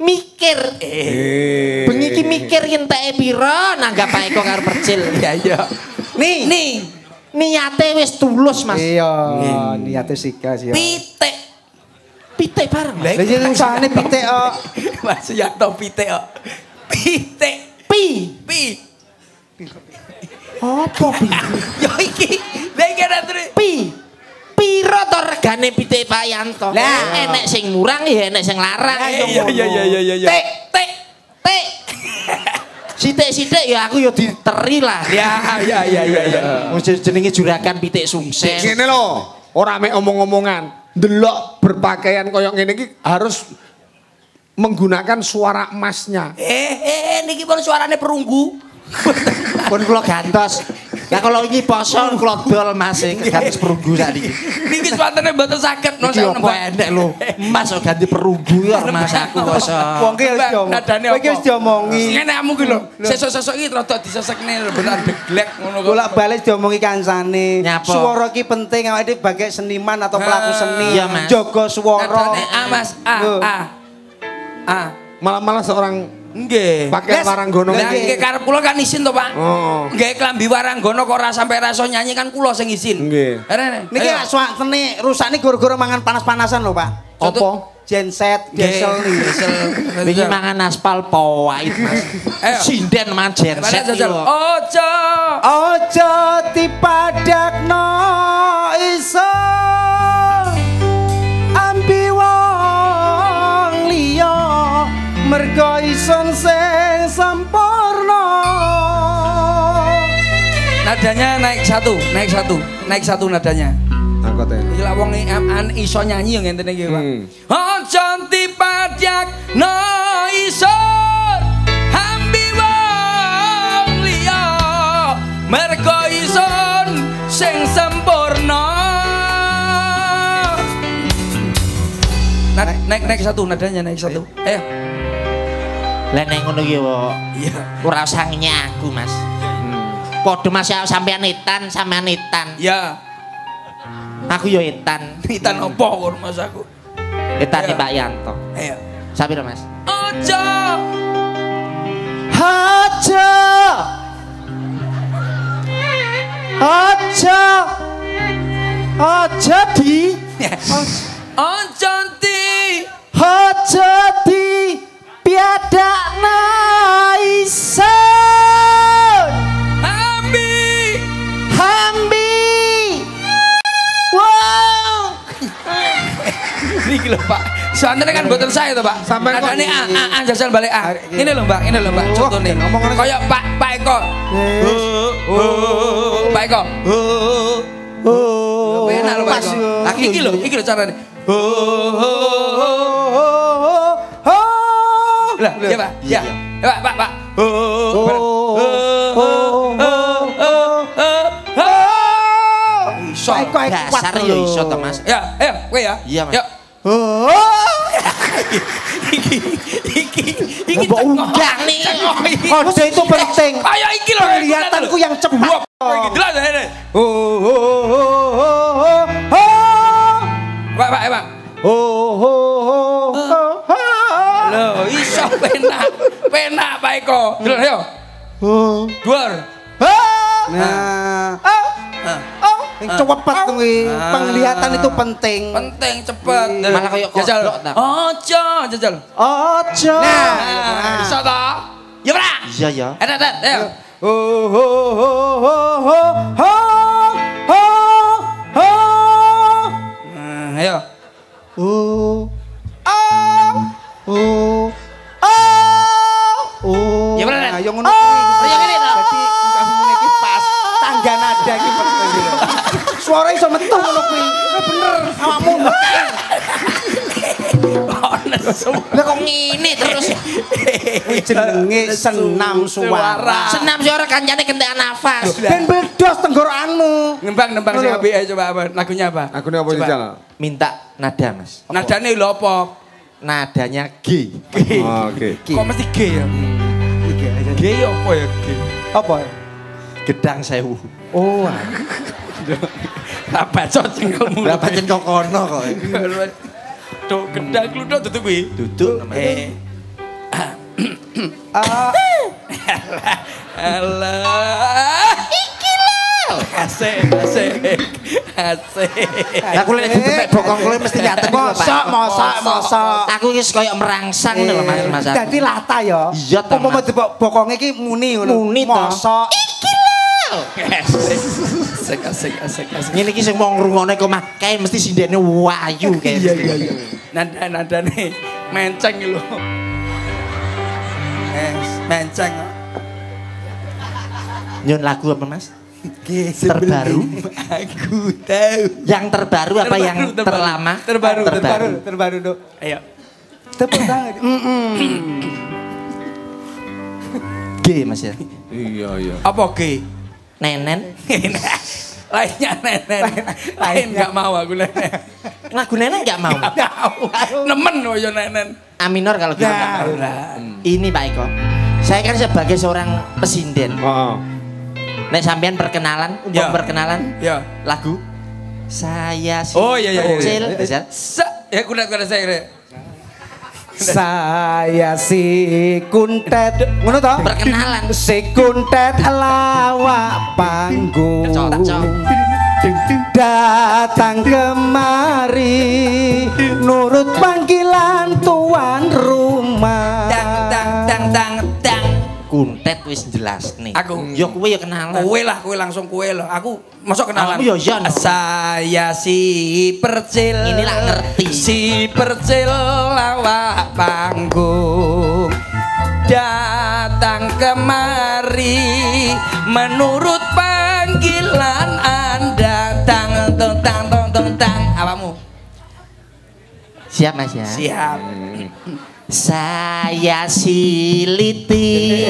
Mikir. Eh. Bengi iki mikir enteke pira nanggap Pak Eko karo Percil. Iya iya. Nih, Nih. Niate wis tulus, Mas. Iya, niate sikas ya. Pitik. Pitik bareng. Lah yen usahane pitik kok. Mas Yanto pitik kok. Pitik. Pi. Pi. Apa pi? Yo iki. Lah iki ana terus. Pi. Piro to regane pitik Pak Yanto? Lah. enek sing murang ya enek sing larang. Iya iya iya iya. Tik, tik, tik. Sithik-sithik ya aku ya diteri lah. Ya ya ya ya ya. Jenenge juragan pitik sukses. Ngene lho, ora mek omong-omongan. Delok berpakaian koyok ngene iki harus menggunakan suara emasnya. Eh eh niki pun suarane perunggu. Pun kula gantos. Lah kalau ini poso kula dol Mas gantos perunggu sak niki. Niki suatane mboten saged no Iki apa enek lho. Mas kok ganti perunggu ya Mas aku poso. Wong ki wis diomong. Kowe ki wis diomongi. Ngene amu ki lho. Sesuk-sesuk iki rada disesekne benar deglek ngono kok. Bolak-balik diomongi kancane. Nyapa? Suara ki penting awake dhewe sebagai seniman atau pelaku seni. Iya, Mas. Jaga swara. Nadane A Mas A Loh. A. A. Malah-malah seorang Nggih. pakai waranggono iki. nggih karep kula kan isin to, Pak. Oh. Nggih klambi waranggono kok ora sampai raso nyanyi kan kula sing isin. Nggih. Niki lak suwakne rusak nih gara-gara mangan panas-panasan lho, Pak. Apa? Genset, diesel nih. Diesel. Iki mangan aspal pawait Mas. Sinden man genset. Ojo. Ojo dipadakno iso mergo ison sing sempurna Nadanya naik satu, naik satu, naik satu nadanya. Angkote. Iki lak wong iso nyanyi yang ngene iki, Pak. Hmm. Ojo dipadyak no iso wong liya mergo ison sing sempurna. Naik, naik, naik satu, nadanya naik satu. Ayo. Lah nek ngono iki kok Iya. ora usah nyaku Mas. Padha Mas ya sampean etan, sampean etan. Ya, Aku yo etan. itan opo kok mas aku. Etane Iya. Pak Yanto. Ayo. Sapiro Mas? Ojo. Aja. Aja. Aja di. Ojo di. Soalnya kan boten saya to Pak. Sampai kok- Nadane A A A jajal balik A. Ini lho Mbak, ini lho Mbak. Contoh nih. ngomong-ngomong- Kayak Pak Pak Eko. Oh, Pak Eko. Oh. Enak lho Pak Pas Eko. Lah, Iki lho, iki lho carane. Lah, iya Pak. Ya. Ya Pak, Pak, Pak. Iso. Eko eko kuat Dasar lho. yo iso to Mas. Ya, ayo, kowe ya. Iya, Mas. Yuk. Iki iki iki Mbok undang nih. Ojo itu penting. Iki lho. Kelihatanku yang cepat. Jelas ini. Oh, oh, oh, oh, oh, oh. Pak, Pak, Pak. Oh, oh, oh, oh, oh. Loh, iso penak. Penak Pak Eko. Dulu ayo. Dua. Nah, Ah, yang cepet kuwi. Penglihatan itu penting. Penting cepet. Malah kayak jajal. Ojo, jajal. Ojo. Nah, iso ta? Ya, Pak. Iya ya. Ada, ada. Ayo. Oh, oh, oh, oh, oh, oh, oh, oh. Ayo. Oh, oh, oh, oh. Ya, Ren. yang ngono Suara iso metu ngono kuwi. Bener, awakmu. Lah kok ngene terus. Kuwi jenenge senam suara. Senam suara kancane kentekan nafas. Ben bedos tenggorokanmu. Nembang, nembang sing apik ayo coba apa? Lagunya apa? Ini apa Coba. jajal? Minta nada Mas. Nadane lho apa? Nadanya G. Oh, Oke. Kok mesti G ya? G ya apa ya G? Apa? Gedang sewu. Oh. Baca cengkelmu. Pancen kok kono kok. Duk gedang kluduk tutup kuwi. Duduk Eh. Ah, Alah. Iki lho. Asik, asik. Asik. Aku lek dipek bokong kowe mesti nyatet iki lho, Pak. mosok, mosok, mosok. Aku wis koyo merangsang lho Mas Mas. aku. Dadi lata ya. Iya, ta, Umpama Mas. bokonge iki muni ngono. Muni, ta. Mosok. Asik, asik, asik, asik. Ngene iki sing mau ngrungokne kok mah kae mesti sindene wayu kae. Iya, iya, iya. Nada-nada nih menceng lho. Eh, menceng. Nyun lagu apa Mas? Terbaru. Terbaru? Aku tahu. Yang terbaru apa Terbaru, yang terbaru. terlama? Terbaru, Terbaru, terbaru, Dok. Ayo. Tepuk tangan. G Mas ya. Iya, iya. Apa ge? Nenen. Lainnya nenen. Lain nggak mau aku nenen. Lagu Nenen enggak mau. Nemen loh ya nenen. A minor kalau gitu nggak mau. Ini Pak Eko. Saya kan sebagai seorang pesinden. Heeh. Nek sampean perkenalan, umpama Ya. perkenalan Ya. lagu saya si Oh, iya, iya, iya. kecil, Iya, bisa? Sa, ya kudat kudat saya. Saya si kuntet. Ngono to? Perkenalan. Si kuntet lawak panggung. Datang kemari nurut panggilan tuan rumah. Kuntet wis jelas nih. Aku. Yo kowe ya kenalan. Kue lah, kue langsung kue lah. Aku masuk kenalan. Aku ya, ya, no. Saya si percil. Ini lah ngerti. Si percil lawak panggung. Datang kemari menurut panggilan Anda tang tang tang tang tang apamu Siap Mas ya. siap Saya siliti.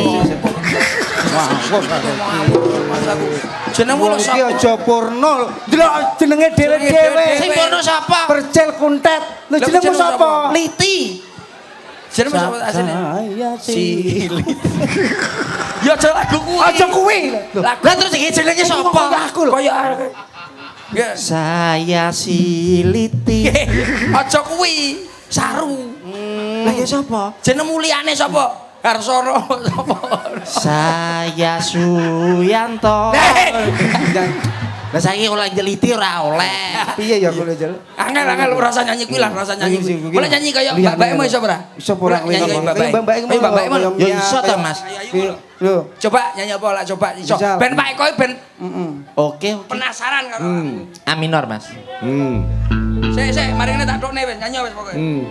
jenengmu Iki sapa aja purno. Delok jenenge dhewe-dhewe. Sing kono sapa? Percil kuntet. Lho jenengmu jeneng sapa? Liti. jenengmu sapa asline Saya si ya aja lagu kuwi Aja kuwi. Lho, Lah terus iki jenenge sapa? Kaya aku lho. Kaya Ya. Saya siliti. Aja kuwi. Saru. Lah ya sapa? Jeneng mulyane sapa? Harsono sapa? Saya Suyanto. Lah saiki oleh jeliti ora oleh. Piye ya kulo jel? Angel angel rasa nyanyi kuwi lah, rasa nyanyi kuwi. Iya, iya. Boleh nyanyi kaya Lihat, mbakmu lihat. iso ora? Iso ora Boleh nyanyi kaya mbak Mbak Ayo mbak Ayo. Ya iso ta, Mas. Lho, Coba nyanyi apa lah coba iso. Ben Pak Eko ben Oke, oke. penasaran karo aku. A minor, Mas. Hmm. Sik sik mari ngene tak dokne wis nyanyi wis pokoke. Hmm.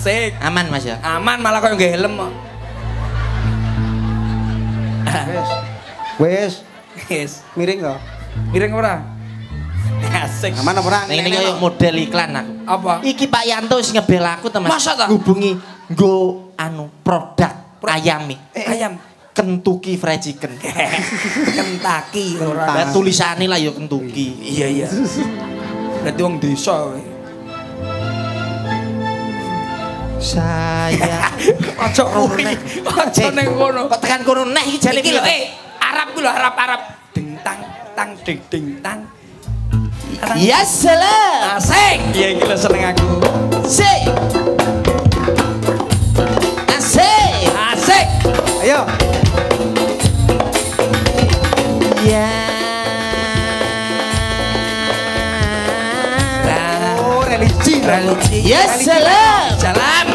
Asik. Aman, Mas ya. Aman malah kaya nggih helm kok. wis Wis. miring to. Miring ora? Asik. Aman apa ora? Nah, ini kayak model iklan aku. Apa? Iki Pak Yanto wis ngebel aku to, Mas. Masa ta? Hubungi nggo anu produk ayami. Ayam. Kentucky Fried Chicken. Kentucky ora. Lah tulisane lah ya Kentucky. Iya iya. Berarti wong desa kowe. Saya Aja kuwi. Eh, ning kono. Kok tekan kono neh iki jane Iki lho eh Arab ku lho Arab Arab. Ding tang tang ding ding tang. Ya salam. Asik. Iya iki lho seneng aku. Sik. Asik. Asik. Ayo. Ya. Oh, religi. Religi. Ya salam.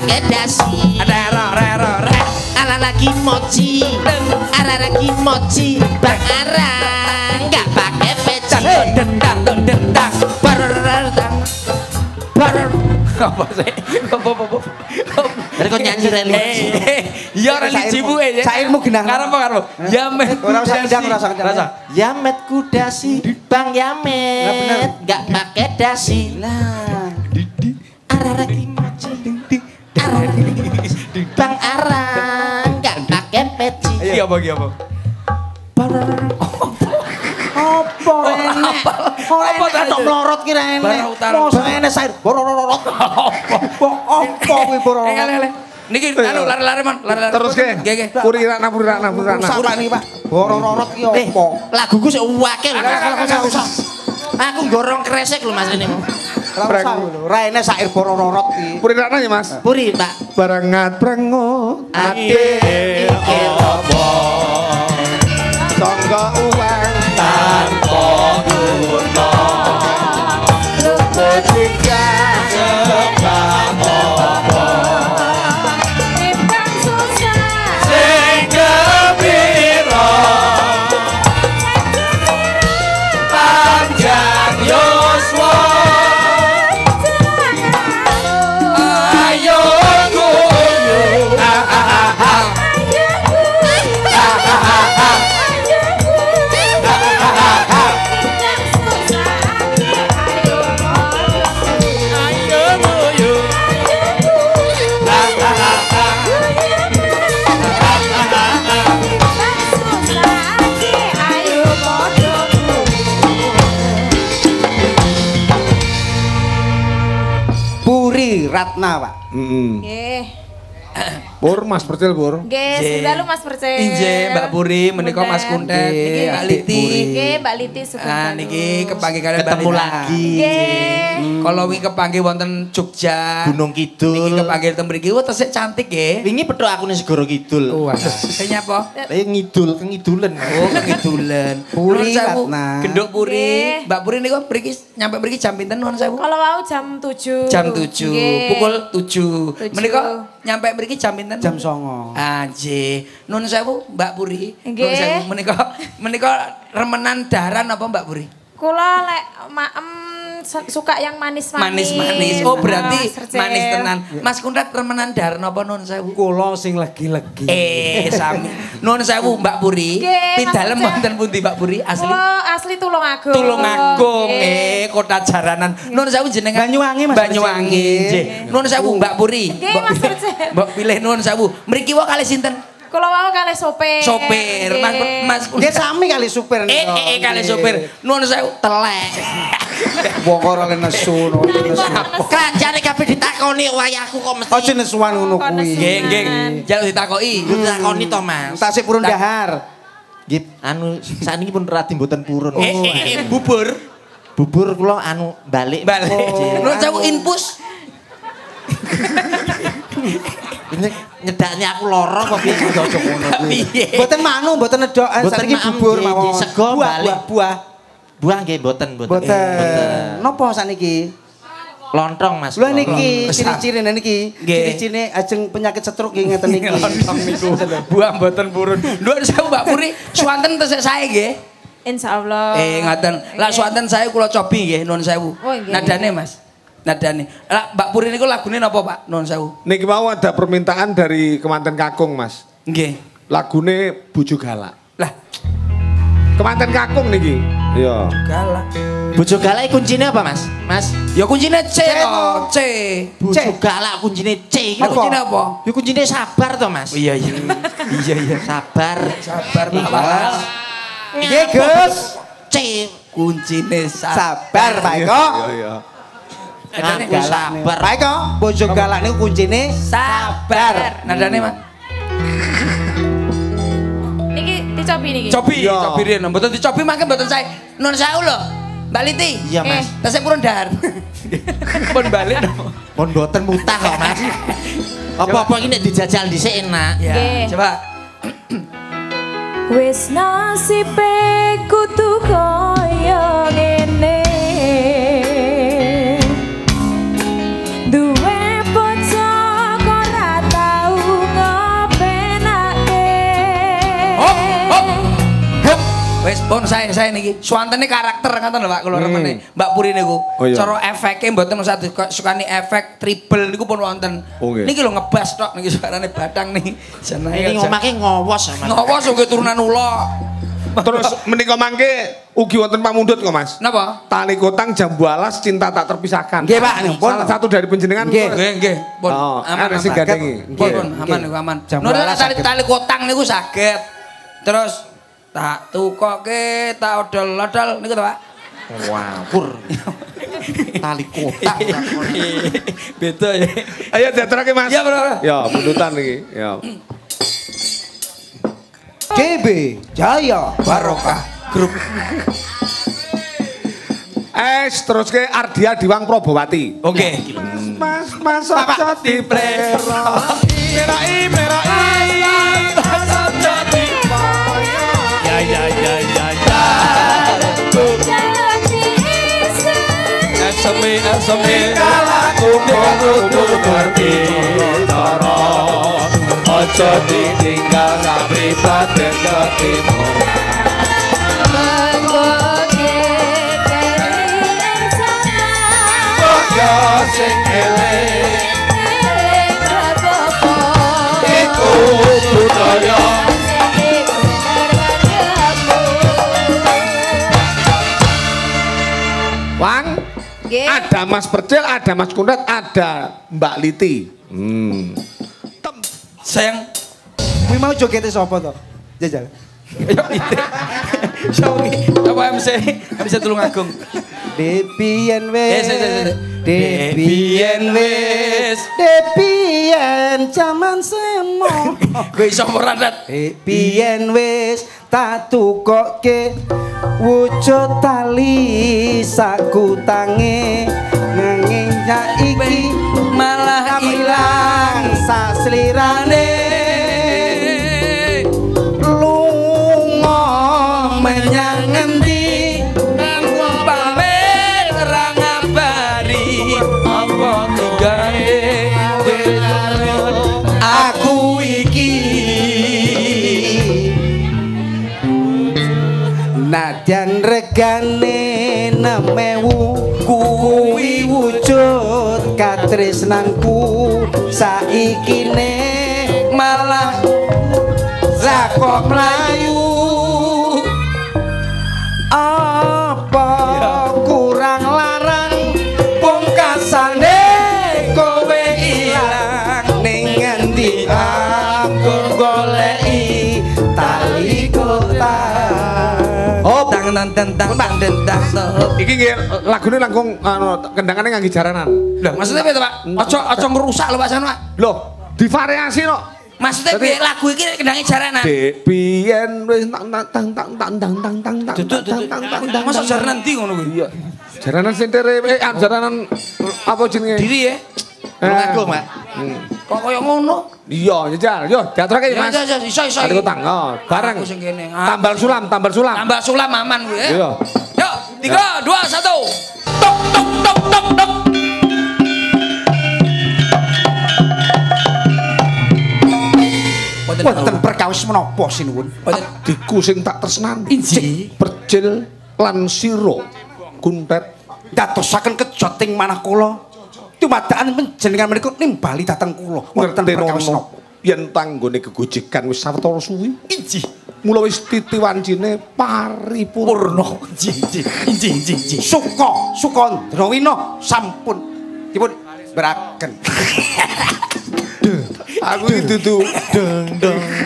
pakai dasi. Rero rero re. Ala lagi mochi, ala lagi mochi, Bang Arang gak pakai tok dendang dendang barararang barar apa sih apa apa apa Dari kok nyanyi religi. Eh, ya religi bu ya Sairmu genah. ya usah kendang, ora usah kendang. Ora usah. Yamet kudasi, Bang Yamet. Nggak pakai dasi. Lah. Kimochi. Bang Arang nggak pakai peci. iya apa iya apa Apa enek? Apa enek tadi? tok melorot kira enek. Barang utara. Mosok enek sair. Borororot. Apa? Apa kuwi eh borororot? lele niki anu lari-lari man lari-lari Terus? Nggih, nggih. Niki, Pak? Borororot ki Eh, apa? laguku sik. Aku gorong kresek lho Mas ini. Raine sair bororot iki. Puri rakna ya, Mas? Puri, Pak. Barengan prengo ati iki apa? Sangga uwah Ratna, Pak. Heeh. Nggih. Pur Mas Percil Pur. Nggih, sedalu Mas Percil. Inje Mbak Puri menika Mas Kuntet niki Mbak Liti. Nggih, Mbak Liti Sugeng. Ah niki kepanggih kalian Mbak Ketemu lagi. Nggih. Kalau wingi kepanggih wonten Jogja. Gunung Kidul. Niki kepanggih teng mriki wah tesih cantik nggih. Wingi petuk aku ning Segoro Kidul. Wah, kayaknya apa? Lah ngidul, kengidulen. Oh, kegidulen. Puri. Ratna. Genduk Puri. Nggih. Mbak Puri niku mriki nyampe mriki jam pinten nuwun sewu? Kalau mau jam 7. Jam 7, Nggih. pukul 7. Tujuh. Menika nyampe mriki jam pinten? Jam 09.00. Anjir. Nun sewu Mbak Puri. Nun Nggih. sewu menika menika remenan daran apa Mbak Puri? Kula lek maem suka yang manis-manis. Manis-manis. Oh, berarti Percil. manis tenan. Mas Kuntet remenan daran apa nun sewu? Kula sing legi-legi. Eh, sami. Nun sewu Mbak Puri. Pidalem wonten pundi Mbak Puri asli? Kula asli Tulungagung. Tulungagung eh kota jaranan. Nun sewu jenengan Banyuwangi, Mas Banyuwangi. Nggih. Nun sewu Mbak Puri. Nggih, Mas. Mbok pilih nun sewu. Mriki wae kali sinten? Kula mau kalih sopir. Sopir. Mas. Mas Nggih sami kali supir Eh, eh, eh, kali sopir. Nuwun sewu telek. Ora oleh nesu. Kerajaan kabeh ditakoni wayahku kok mesti. Aja nesuan ngono kuwi. Nggih, nggih. Jaluk ditakoki. ditakoni to, Mas. Tasik purun dahar. Nggih, anu saniki pun radi mboten purun. Eh, eh, eh, bubur. Bubur kula anu balik. Balik. Oh. Nuwun sewu infus. Ini nyedakne aku lara kok piye ojo ngono kuwi. Piye? Mboten manu, mboten nedok, maem, bubur mawon. sego balik. buah, buah. Nggih mboten, mboten. Mboten. Napa saniki? Lontong, Mas. Lho niki ciri-ciri niki. Nggih. Ciri-cirine ajeng penyakit stroke nggih ngeten niki. Lontong niku. Buah mboten purun. Nuwun sewu Mbak Puri, swanten tesih sae nggih. Insya Allah. Eh ngaten. Lah swanten saya kula cobi nggih nuwun sewu. Oh. Nadane Mas. Nadane. Lah Mbak Puri niku lagune napa Pak? Nuwun sewu. Niki mau ada permintaan dari Kemanten Kakung, Mas. Nggih. Lagune Buju Galak. Lah, Kemanten Kakung niki. Iya. galak. Bojo galak kuncine apa, Mas? Mas, Ya kuncine C to, C. bojo galak kuncine C. Kuncine apa? Ya kuncine sabar to, Mas. Iya iya. Iya iya. Sabar. Sabar Pak. Ikhlas. Nggih, Gus. C. Kuncine sabar. Sabar, Pak Eko. Iya, iya. Aku sabar. Pak Eko, bojo galak niku kuncine Sabar. Nadane Mas. Niki dicobi niki. Cobi, Iya. cobi riyen. Mboten dicobi mangke mboten sae. Nun sewu lho. Mbak Liti. Iya, Mas. Tasik purun dahar. Pun balik dong. Pun boten mutah kok, Mas. Apa-apa iki nek dijajal dhisik enak. Ya, Nggih. coba. Wis nasibe kudu kaya ngene. Wis pun saya saya niki. Suwantene karakter ngoten lho Pak kula Hmm. remene. Mbak Puri niku. Oh, iya. Cara efeke mboten usah kok sukani efek triple niku pun wonten. Nggih. Niki lho ngebas tok niki suarane batang nih. Jenenge Ini aja. ngomake ngowos sama. Ngawas uga turunan ula. Terus menika mangke ugi wonten pamundhut kok Mas. Napa? Tali kotang jambu alas cinta tak terpisahkan. Nggih, Pak. Pun. Salah satu dari penjenengan. Nggih. Nggih, nggih. Pun Oh, aman. ada sing aman. gadengi. Pun, Nggih. pun aman niku aman. Alas tali tali kotang niku saged. Terus tak tukoke, tak odol-odol niku to, Pak. Wah, pur. Tali kotak. Beda ya. Ayo diaturake Mas. Iya, Bro. Ya, pundutan iki. Ya. GB Jaya Barokah grup. Es terus ke Ardia Diwang Probowati. Oke. Mas Mas aja diplero. Merai merai. Ya asemi asemi kalaku tutur pitara aja ditinggal sabri paten ketimu Mangkoke teri esana Kaya sing eleng ada Mas Percil, ada Mas Kundat, ada Mbak Liti. Hmm. sayang Kuwi mau jogete sapa to? Jajal. Ayo itu. Sawi apa MC MC Tulung Agung. Depien Eh, wes. se- Depien wes. Depien jaman semo. Gue iso ora dat. Depien wes tak tukoke wujud tali saku tangi saiki Malah ilang saslirane. Lunga menyang ngendi? Pamer ora ngabari. Apa tinggae aku iki. Nadyan regane nemewu. kuwi wujud katresnanku saikine malah zakok mlayu Oh, tang tang tang tang tang tang tang tang. Iki nggih lagune langkung anu kendangane ngangge jaranan. Lah, maksudnya piye to, Pak? Aja aja ngerusak lho Pak San, Pak. Loh, divariasi no. Maksudnya piye lagu iki kendange jaranan? Dek biyen wis tang tang tang tang tang tang tang tang tang tang tang tang. Masa jaranan ndi ngono kuwi? Iya. Jaranan sentere eh ah, jaranan apa jenenge? Diri ya. Eh, Agung, Pak. Kok koyo ngono? Iya, jajal. Yo, diaturake Ya, Mas. ya, ya, iso, iso. Ada utang. Oh, bareng. Aku sing kene. Aku Tambal sulam, tambal sulam. Tambah sulam aman kuwi ya. Iya. Yuk, tiga, dua, satu. Tok, tok, tok, tok, tok. Wonten perkawis menapa sinuwun? Wonten Diku sing tak tresnan. injih. Percil lan siro. Kuntet Datosaken kejoting manah kula. Tumadaan panjenengan menika nimbali dhateng kula. Perkawis nono menapa? yen tanggone kegojekan wis sawetara suwi. Injih. Mula wis titi wancine paripurna. Injih, injih, injih, injih, injih. Suka, suka Drawina sampun dipun beraken. Aku iki dudu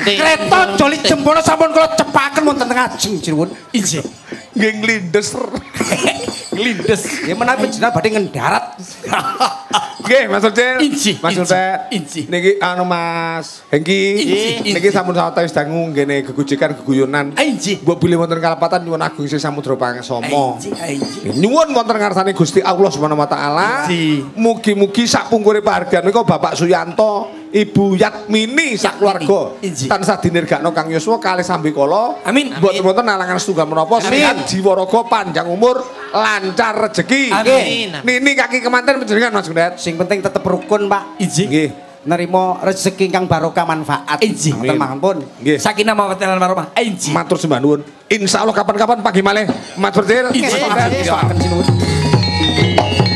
Kereta joli jempol sampun kula cepaken wonten teng ajeng sinuwun. Injih. nggih nglindes. Lindes. Ya menawi panjenengan badhe ngendarat. Nggih, Mas. Inji, Mas inji. Niki anu Mas Hengki. Niki sampun sawetawis dangu nggene gegojekan geguyonan. Inji. Mbok bilih wonten kalapatan nyuwun agung sing samudra pangasama. Injih, injih. Nyuwun wonten ngarsane Gusti Allah Subhanahu wa taala. Mugi-mugi sak pungkure pahargyan menika Bapak Suyanto, Ibu Yatmini sak keluarga tansah dinirgakno Kang Yuswa kalih sambikala. Amin. Mboten wonten alangan setunggal menapa sehat jiwa raga panjang umur lancar rezeki. Amin. Nini kaki kemanten panjenengan Mas Gundet. Sing penting tetep rukun, Pak. Injih. Nggih. nerima rezeki kang barokah manfaat. Inji. Ngoten mangkun. Nggih. Sakinah mawaddah warahmah. Inji. Matur sembah nuwun. Insyaallah kapan-kapan pagi malih Berdil. Insyaallah. Nggih, nggih.